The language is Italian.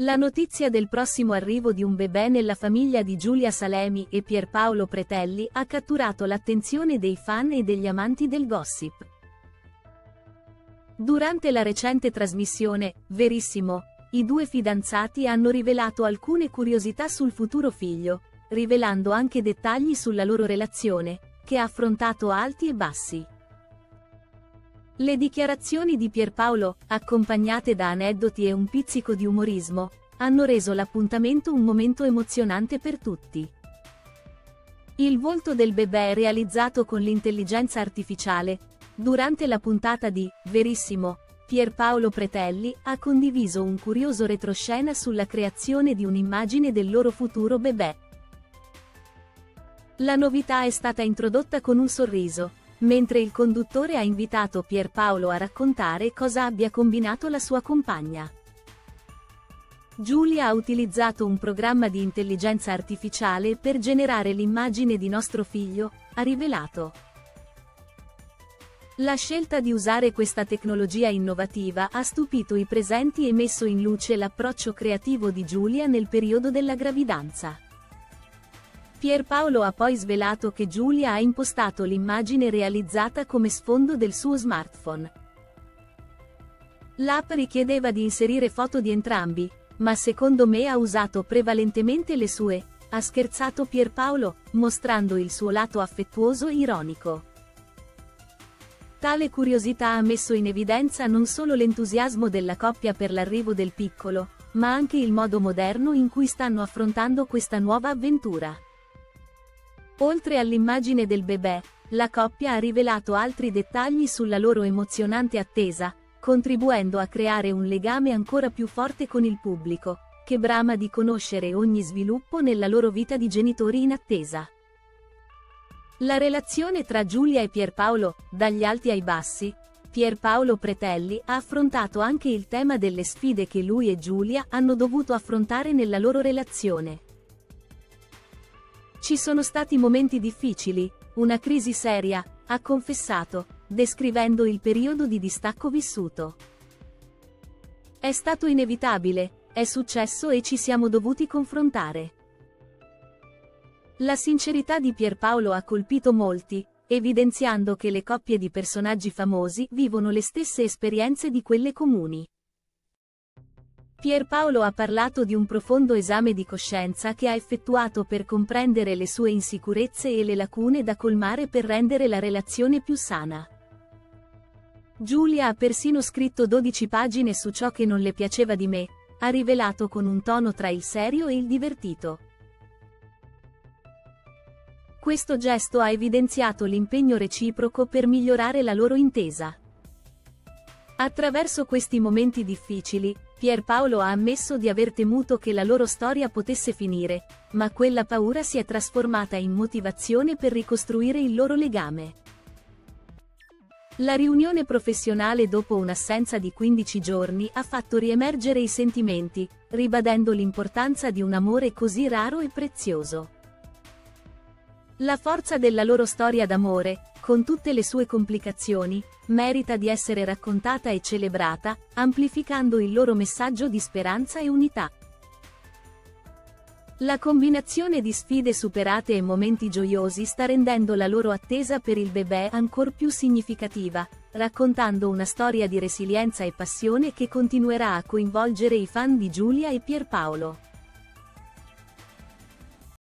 La notizia del prossimo arrivo di un bebè nella famiglia di Giulia Salemi e Pierpaolo Pretelli ha catturato l'attenzione dei fan e degli amanti del gossip. Durante la recente trasmissione, Verissimo, i due fidanzati hanno rivelato alcune curiosità sul futuro figlio, rivelando anche dettagli sulla loro relazione, che ha affrontato alti e bassi. Le dichiarazioni di Pierpaolo, accompagnate da aneddoti e un pizzico di umorismo, hanno reso l'appuntamento un momento emozionante per tutti. Il volto del bebè realizzato con l'intelligenza artificiale. Durante la puntata di Verissimo, Pierpaolo Pretelli ha condiviso un curioso retroscena sulla creazione di un'immagine del loro futuro bebè. La novità è stata introdotta con un sorriso, mentre il conduttore ha invitato Pierpaolo a raccontare cosa abbia combinato la sua compagna. Giulia ha utilizzato un programma di intelligenza artificiale per generare l'immagine di nostro figlio, ha rivelato. La scelta di usare questa tecnologia innovativa ha stupito i presenti e messo in luce l'approccio creativo di Giulia nel periodo della gravidanza. Pierpaolo ha poi svelato che Giulia ha impostato l'immagine realizzata come sfondo del suo smartphone. L'app richiedeva di inserire foto di entrambi, ma secondo me ha usato prevalentemente le sue, ha scherzato Pierpaolo, mostrando il suo lato affettuoso e ironico. Tale curiosità ha messo in evidenza non solo l'entusiasmo della coppia per l'arrivo del piccolo, ma anche il modo moderno in cui stanno affrontando questa nuova avventura. Oltre all'immagine del bebè, la coppia ha rivelato altri dettagli sulla loro emozionante attesa, contribuendo a creare un legame ancora più forte con il pubblico, che brama di conoscere ogni sviluppo nella loro vita di genitori in attesa. La relazione tra Giulia e Pierpaolo, dagli alti ai bassi, Pierpaolo Pretelli ha affrontato anche il tema delle sfide che lui e Giulia hanno dovuto affrontare nella loro relazione. Ci sono stati momenti difficili, una crisi seria, ha confessato, descrivendo il periodo di distacco vissuto. È stato inevitabile, è successo e ci siamo dovuti confrontare. La sincerità di Pierpaolo ha colpito molti, evidenziando che le coppie di personaggi famosi vivono le stesse esperienze di quelle comuni. Pierpaolo ha parlato di un profondo esame di coscienza che ha effettuato per comprendere le sue insicurezze e le lacune da colmare per rendere la relazione più sana. Giulia ha persino scritto 12 pagine su ciò che non le piaceva di me, ha rivelato con un tono tra il serio e il divertito. Questo gesto ha evidenziato l'impegno reciproco per migliorare la loro intesa. Attraverso questi momenti difficili, Pierpaolo ha ammesso di aver temuto che la loro storia potesse finire, ma quella paura si è trasformata in motivazione per ricostruire il loro legame. La riunione professionale dopo un'assenza di 15 giorni ha fatto riemergere i sentimenti, ribadendo l'importanza di un amore così raro e prezioso. La forza della loro storia d'amore, con tutte le sue complicazioni, merita di essere raccontata e celebrata, amplificando il loro messaggio di speranza e unità. La combinazione di sfide superate e momenti gioiosi sta rendendo la loro attesa per il bebè ancor più significativa, raccontando una storia di resilienza e passione che continuerà a coinvolgere i fan di Giulia e Pierpaolo.